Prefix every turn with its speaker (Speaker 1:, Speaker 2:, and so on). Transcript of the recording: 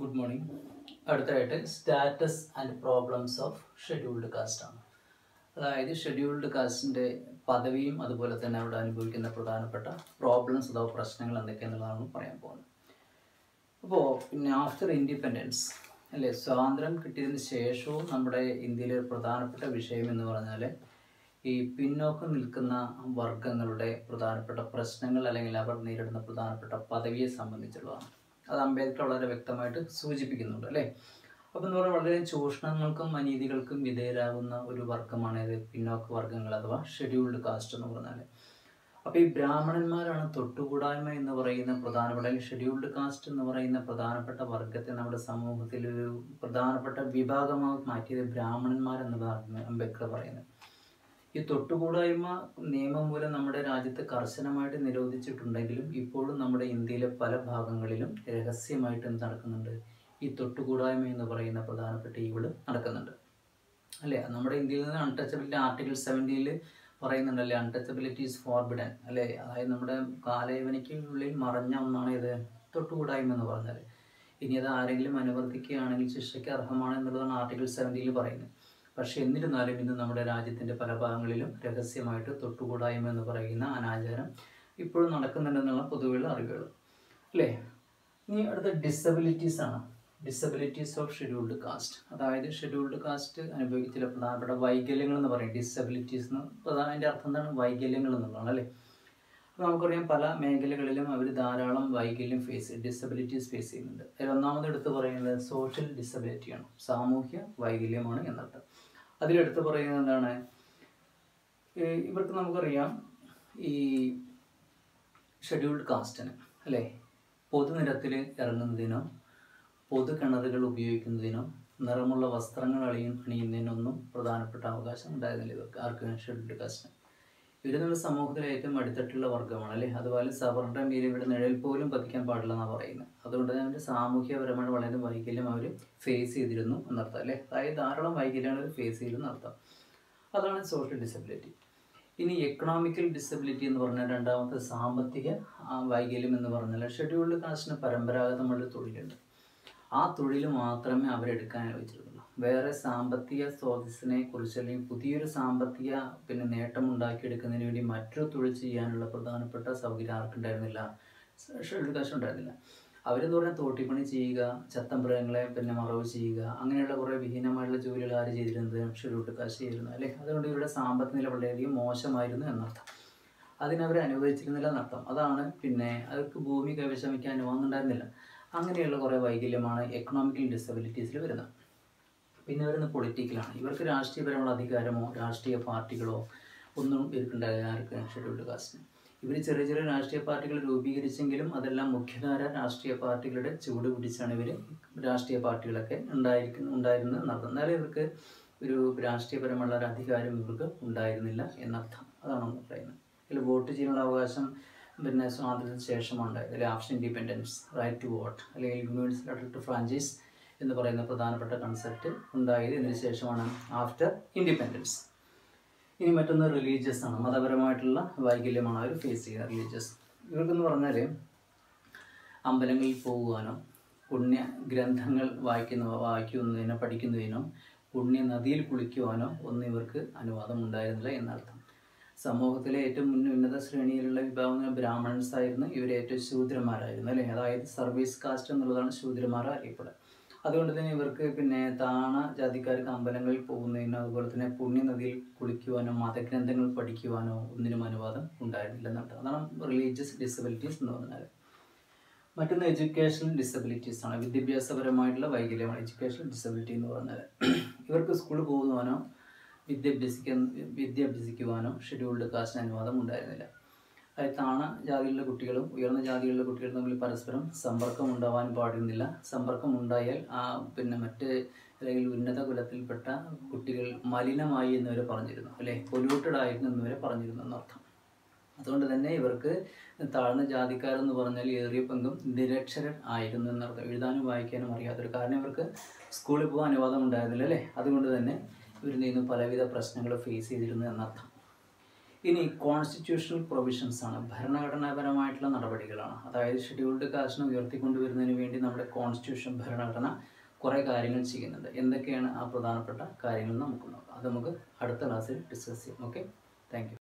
Speaker 1: Good morning അടുത്തതായിട്ട് status and problems of scheduled caste ആണ്. അതായത് ഷെഡ്യൂൾഡ് കാസ്റ്റിന്റെ പദവിയും അതുപോലെ തന്നെ അവിടെ അനുഭവിക്കുന്ന പ്രധാനപ്പെട്ട പ്രോബ്ലംസ് അഥവാ പ്രശ്നങ്ങൾ എന്തൊക്കെയാണെന്നുള്ളതാണ് പറയാൻ പോകുന്നത്. അപ്പോൾ പിന്നെ ആഫ്റ്റർ ഇൻഡിപെൻഡൻസ് അല്ലേ സ്വാതന്ത്ര്യം കിട്ടിയതിന് ശേഷവും നമ്മുടെ ഇന്ത്യയിലെ ഒരു പ്രധാനപ്പെട്ട വിഷയം എന്ന് പറഞ്ഞാൽ ഈ പിന്നോക്കം നിൽക്കുന്ന വർഗങ്ങളുടെ പ്രധാനപ്പെട്ട പ്രശ്നങ്ങൾ അല്ലെങ്കിൽ അവർ നേരിടുന്ന പ്രധാനപ്പെട്ട പദവിയെ സംബന്ധിച്ചുള്ളതാണ്. അത് അംബേദ്കർ വളരെ വ്യക്തമായിട്ട് സൂചിപ്പിക്കുന്നുണ്ട് അല്ലേ? അപ്പം എന്ന് പറഞ്ഞാൽ വളരെ ചൂഷണങ്ങൾക്കും അനീതികൾക്കും വിധേയരാകുന്ന ഒരു വർഗമാണ് ഇത് പിന്നോക്ക വർഗങ്ങൾ അഥവാ ഷെഡ്യൂൾഡ് കാസ്റ്റ് എന്ന് പറഞ്ഞാൽ. അപ്പോൾ ഈ ബ്രാഹ്മണന്മാരാണ് തൊട്ടുകൂടായ്മ എന്ന് പറയുന്ന പ്രധാനപ്പെട്ട അല്ലെങ്കിൽ ഷെഡ്യൂൾഡ് കാസ്റ്റ് എന്ന് പറയുന്ന പ്രധാനപ്പെട്ട വർഗത്തെ നമ്മുടെ സമൂഹത്തിൽ ഒരു പ്രധാനപ്പെട്ട വിഭാഗമായി മാറ്റിയത് ബ്രാഹ്മണന്മാരെന്നതാണ് അംബേദ്കർ പറയുന്നത്. ഈ തൊട്ടുകൂടായ്മ നിയമം മൂലം നമ്മുടെ രാജ്യത്ത് കർശനമായിട്ട് നിരോധിച്ചിട്ടുണ്ടെങ്കിലും ഇപ്പോഴും നമ്മുടെ ഇന്ത്യയിലെ പല ഭാഗങ്ങളിലും രഹസ്യമായിട്ട് എന്ത് നടക്കുന്നുണ്ട്? ഈ തൊട്ടുകൂടായ്മ എന്ന് പറയുന്ന പ്രധാനപ്പെട്ട ഈവിൾ നടക്കുന്നുണ്ട്. അല്ലേ? നമ്മുടെ ഇന്ത്യയിൽ നിന്ന് അൺടച്ചബിലിറ്റി ആർട്ടിക്കിൾ സെവന്റിയിൽ പറയുന്നുണ്ടല്ലേ അൺടച്ചബിലിറ്റി ഈസ് ഫോർബിഡൻ അല്ലേ? അതായത് നമ്മുടെ കാലയവനയ്ക്കുള്ളിൽ മറഞ്ഞ ഒന്നാണ് ഇത് തൊട്ടുകൂടായ്മ എന്ന് പറഞ്ഞാൽ ഇനി അത് ആരെങ്കിലും അനുവർത്തിക്കുകയാണെങ്കിൽ ശിക്ഷയ്ക്ക് അർഹമാണ് എന്നുള്ളതാണ് ആർട്ടിക്കിൾ സെവന്റിയിൽ പറയുന്നത്. പക്ഷേ എന്നിരുന്നാലും ഇന്ന് നമ്മുടെ രാജ്യത്തിന്റെ പല ഭാഗങ്ങളിലും രഹസ്യമായിട്ട് തൊട്ടുകൂടായ്മ എന്ന് പറയുന്ന അനാചാരം ഇപ്പോഴും നടക്കുന്നുണ്ടെന്നുള്ള പൊതുവെയുള്ള അറിവുകൾ. അല്ലേ? ഇനി അടുത്ത ഡിസബിലിറ്റീസ് ആണ്. ഡിസബിലിറ്റീസ് ഓഫ് ഷെഡ്യൂൾഡ് കാസ്റ്റ് അതായത് ഷെഡ്യൂൾഡ് കാസ്റ്റ് അനുഭവിക്കുന്ന ചില പ്രധാനപ്പെട്ട വൈകല്യങ്ങൾ എന്ന് പറയും. ഡിസബിലിറ്റീസ് എന്ന് പ്രധാന അതിന്റെ അർത്ഥം എന്താണ്? വൈകല്യങ്ങൾ എന്നുള്ളതാണ് അല്ലേ? അപ്പോൾ നമുക്കറിയാം പല മേഖലകളിലും അവർ ധാരാളം വൈകല്യം ഫേസ് ഡിസബിലിറ്റീസ് ഫേസ് ചെയ്യുന്നുണ്ട്. അതിൽ ഒന്നാമത് എടുത്ത് പറയുന്നത് സോഷ്യൽ ഡിസബിലിറ്റിയാണ് സാമൂഹ്യ വൈകല്യമാണ് എന്നർത്ഥം. അതിലെടുത്ത് പറയുന്നത് എന്താണ്? ഇവർക്ക് നമുക്കറിയാം ഈ ഷെഡ്യൂൾഡ് കാസ്റ്റിന് അല്ലേ? പൊതുനിരത്തിൽ ഇറങ്ങുന്നതിനോ പൊതു കിണറുകൾ ഉപയോഗിക്കുന്നതിനോ നിറമുള്ള വസ്ത്രങ്ങൾ അണിയ അണിയുന്നതിനൊന്നും പ്രധാനപ്പെട്ട അവകാശം ഉണ്ടായിരുന്നില്ല ഇവർക്ക്. ആർക്കും ഷെഡ്യൂൾഡ് കാസ്റ്റിന് ഇവർ നമ്മുടെ സമൂഹത്തിലെ ഏറ്റവും അടുത്തിട്ടുള്ള വർഗമാണ് അല്ലേ? അതുപോലെ സവർണ മീൻ ഇവിടെ നിഴൽ പോലും പതിക്കാൻ പാടില്ല എന്നാണ് പറയുന്നത്. അതുകൊണ്ട് തന്നെ അവരുടെ സാമൂഹ്യപരമായ വളരെ വൈകല്യം അവർ ഫേസ് ചെയ്തിരുന്നു എന്നർത്ഥം അല്ലേ? അതായത് ധാരാളം വൈകല്യങ്ങൾ അവർ ഫേസ് ചെയ്തിരുന്നു എന്നർത്ഥം. അതാണ് സോഷ്യൽ ഡിസബിലിറ്റി ഇനി എക്കണോമിക്കൽ ഡിസബിലിറ്റി എന്ന് പറഞ്ഞാൽ രണ്ടാമത്തെ സാമ്പത്തിക വൈകല്യം എന്ന് പറഞ്ഞാൽ ഷെഡ്യൂൾഡ് കാസ്റ്റിന് പരമ്പരാഗതമുള്ള തൊഴിലുണ്ട്. ആ തൊഴിൽ മാത്രമേ അവരെടുക്കാൻ അനുവദിച്ചിരുന്നുള്ളൂ. വേറെ സാമ്പത്തിക സ്രോതസ്സിനെ കുറിച്ച് അല്ലെങ്കിൽ പുതിയൊരു സാമ്പത്തിക പിന്നെ നേട്ടം ഉണ്ടാക്കിയെടുക്കുന്നതിന് വേണ്ടി മറ്റൊരു തൊഴിൽ ചെയ്യാനുള്ള പ്രധാനപ്പെട്ട സൗകര്യം ആർക്കുണ്ടായിരുന്നില്ല ഷെഡ്യൂൾ കാശ് ഉണ്ടായിരുന്നില്ല. അവരെന്ന് പറഞ്ഞാൽ തോട്ടിപ്പണി ചെയ്യുക ചത്തമ്പൃഗങ്ങളെ പിന്നെ മറവ് ചെയ്യുക അങ്ങനെയുള്ള കുറേ വിഹീനമായിട്ടുള്ള ജോലികൾ ആര് ചെയ്തിരുന്നത്? ഷെഡ്യൂൾ കാശ് ചെയ്തിരുന്നു അല്ലേ? അതുകൊണ്ട് ഇവരുടെ സാമ്പത്തിക നില വളരെയധികം മോശമായിരുന്നു എന്നർത്ഥം. അതിനവർ അനുവദിച്ചിരുന്നില്ല എന്നർത്ഥം. അതാണ് പിന്നെ അവർക്ക് ഭൂമി കൈവശം വയ്ക്കാൻ അനുവാദം ഉണ്ടായിരുന്നില്ല. അങ്ങനെയുള്ള കുറേ വൈകല്യമാണ് എക്കണോമിക്കൽ ഡിസബിലിറ്റീസിൽ വരുന്നത്. പിന്നെ വരുന്ന പൊളിറ്റിക്കലാണ് ഇവർക്ക് രാഷ്ട്രീയപരമുള്ള അധികാരമോ രാഷ്ട്രീയ പാർട്ടികളോ ഒന്നും ഇവർക്കുണ്ടാകില്ല. ആർക്ക് ഷെഡ്യൂൾഡ് കാസ്റ്റിന് ഇവർ ചെറിയ ചെറിയ രാഷ്ട്രീയ പാർട്ടികൾ രൂപീകരിച്ചെങ്കിലും അതെല്ലാം മുഖ്യധാര രാഷ്ട്രീയ പാർട്ടികളുടെ ചുവട് പിടിച്ചാണ് ഇവർ രാഷ്ട്രീയ പാർട്ടികളൊക്കെ ഉണ്ടായിരിക്കുന്ന ഉണ്ടായിരുന്നത് എന്നർത്ഥം. എന്നാലും ഇവർക്ക് ഒരു രാഷ്ട്രീയപരമുള്ള ഒരു അധികാരം ഇവർക്ക് ഉണ്ടായിരുന്നില്ല എന്നർത്ഥം. അതാണ് നമ്മൾ പറയുന്നത്. ഇതിൽ വോട്ട് ചെയ്യാനുള്ള അവകാശം പിന്നെ സ്വാതന്ത്ര്യത്തിന് ശേഷമാണ് ഉണ്ടായത്. അല്ലെങ്കിൽ after independence right to vote അല്ലെങ്കിൽ യൂണിവേഴ്സൽ ടു ഫ്രാഞ്ചൈസ് എന്ന് പറയുന്ന പ്രധാനപ്പെട്ട കൺസെപ്റ്റ് ഉണ്ടായത് ഇതിന് ശേഷമാണ് ആഫ്റ്റർ ഇൻഡിപെൻഡൻസ് ഇനി മറ്റൊന്ന് റിലീജിയസ് ആണ്. മതപരമായിട്ടുള്ള വൈകല്യമാണ് അവർ ഫേസ് ചെയ്യുന്നത്. റിലീജിയസ് ഇവർക്കെന്ന് പറഞ്ഞാൽ അമ്പലങ്ങളിൽ പോകുവാനോ പുണ്യ ഗ്രന്ഥങ്ങൾ വായിക്കുന്ന വായിക്കുന്നതിനോ പഠിക്കുന്നതിനോ പുണ്യ നദിയിൽ കുളിക്കുവാനോ ഒന്നും ഇവർക്ക് അനുവാദം ഉണ്ടായിരുന്നില്ല എന്നർത്ഥം. സമൂഹത്തിലെ ഏറ്റവും ഉന്നത ശ്രേണിയിലുള്ള വിഭാഗങ്ങൾ ബ്രാഹ്മണൻസ് ആയിരുന്നു ഇവർ ഏറ്റവും ശൂദ്രന്മാരായിരുന്നു അല്ലേ? അതായത് സർവീസ് കാസ്റ്റ് എന്നുള്ളതാണ് ശൂദ്രന്മാർ അറിയപ്പെടുക. അതുകൊണ്ട് തന്നെ ഇവർക്ക് പിന്നെ താണ ജാതിക്കാർക്ക് അമ്പലങ്ങളിൽ പോകുന്നതിനോ അതുപോലെ തന്നെ പുണ്യനദിയിൽ കുളിക്കുവാനോ മതഗ്രന്ഥങ്ങൾ പഠിക്കുവാനോ ഒന്നിനും അനുവാദം ഉണ്ടായിരുന്നില്ല എന്നർത്ഥം അതാണ് റിലീജിയസ് ഡിസബിലിറ്റീസ് എന്ന് പറഞ്ഞാൽ മറ്റൊന്ന് എഡ്യൂക്കേഷണൽ ഡിസബിലിറ്റീസ് ആണ്. വിദ്യാഭ്യാസപരമായിട്ടുള്ള വൈകല്യമാണ് എഡ്യൂക്കേഷണൽ ഡിസബിലിറ്റി എന്ന് പറഞ്ഞാൽ ഇവർക്ക് സ്കൂളിൽ പോകുവാനോ വിദ്യ അഭ്യസിക്കാൻ വിദ്യ അഭ്യസിക്കുവാനോ ഷെഡ്യൂൾഡ് കാസ്റ്റിന് അനുവാദം ഉണ്ടായിരുന്നില്ല. താണ ജാതിയിലുള്ള കുട്ടികളും ഉയർന്ന ജാതിയിലുള്ള കുട്ടികളും തമ്മിൽ പരസ്പരം സമ്പർക്കം ഉണ്ടാവാൻ പാടുന്നില്ല സമ്പർക്കം ഉണ്ടായാൽ ആ പിന്നെ മറ്റ് അല്ലെങ്കിൽ ഉന്നത കുലത്തിൽപ്പെട്ട കുട്ടികൾ മലിനമായി എന്നിവരെ പറഞ്ഞിരുന്നു അല്ലെ? പൊലൂട്ടഡ് ആയിരുന്നു എന്നിവരെ പറഞ്ഞിരുന്നു എന്നർത്ഥം. അതുകൊണ്ട് തന്നെ ഇവർക്ക് താഴ്ന്ന ജാതിക്കാരെന്ന് പറഞ്ഞാൽ ഏറിയ പങ്കും നിരക്ഷരൻ ആയിരുന്നു എന്നർത്ഥം. എഴുതാനും വായിക്കാനും അറിയാത്തൊരു കാരണം ഇവർക്ക് സ്കൂളിൽ പോകാൻ അനുവാദം ഉണ്ടായിരുന്നില്ല അല്ലേ? അതുകൊണ്ട് തന്നെ ഇവർ നിന്ന് പലവിധ പ്രശ്നങ്ങൾ ഫേസ് ചെയ്തിരുന്നു എന്നർത്ഥം. ഇനി കോൺസ്റ്റിറ്റ്യൂഷണൽ പ്രൊവിഷൻസ് ആണ്. ഭരണഘടനാപരമായിട്ടുള്ള നടപടികളാണ്. അതായത് ഷെഡ്യൂൾഡ് കാസ്റ്റിനെ ഉയർത്തിക്കൊണ്ടുവരുന്നതിന് വേണ്ടി നമ്മുടെ കോൺസ്റ്റിറ്റ്യൂഷൻ ഭരണഘടന കുറേ കാര്യങ്ങൾ ചെയ്യുന്നുണ്ട്. എന്തൊക്കെയാണ് ആ പ്രധാനപ്പെട്ട കാര്യങ്ങൾ നമുക്ക് നോക്കാം. അത് നമുക്ക് അടുത്ത ക്ലാസ്സിൽ ഡിസ്കസ് ചെയ്യാം. Okay thank